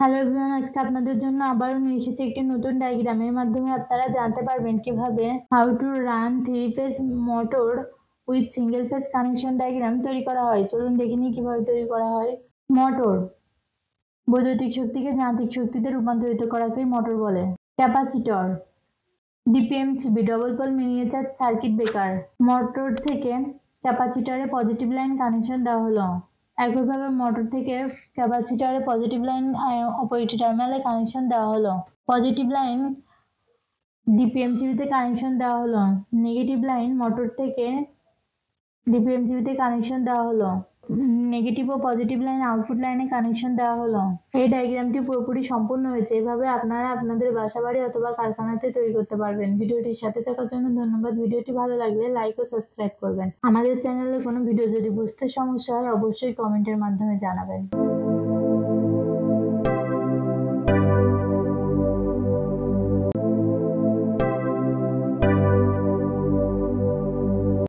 Hello everyone আজকে আপনাদের জন্য আবারও নিয়ে এসেছি একটি নতুন ডায়াগ্রাম এর মাধ্যমে। আপনারা জানতে পারবেন কীভাবে how to run three phase motor with single phase connection diagram তৈরি করা হয়। চলুন দেখে নিই কীভাবে তৈরি করা হয়। মোটর বৈদ্যুতিক শক্তিকে যান্ত্রিক শক্তিতে রূপান্তরিত করাকেই মোটর বলে। Capacitor DPMCB double pole miniature circuit breaker motor থেকে ক্যাপাসিটরে পজিটিভ লাইন কানেকশন দেওয়া হলো। একইভাবে মোটর থেকে ক্যাপাসিটারে পজিটিভ লাইন অপোজিট টার্মিনালে কানেকশন দেওয়া হলো। পজিটিভ লাইন ডিপিএমসিবিতে কানেকশন দেওয়া হলো। নেগেটিভ লাইন মোটর থেকে ডিপিএমসিবিতে কানেকশন দেওয়া হলো। নেগেটিভ ও পজিটিভ লাইন আউটপুট লাইনে কানেকশন দেওয়া হলো। এই ডায়াগ্রামটি পুরোপুরি সম্পূর্ণ হয়েছে। এভাবে আপনারা আপনাদের বাসা বাড়ি অথবা কারখানাতে তৈরি করতে পারবেন। ভিডিওটির সাথে থাকার জন্য ধন্যবাদ। ভিডিওটি ভালো লাগলে লাইক ও সাবস্ক্রাইব করবেন। আমাদের চ্যানেলে কোনো ভিডিও যদি বুঝতে সমস্যা হয়, অবশ্যই কমেন্টের মাধ্যমে জানাবেন।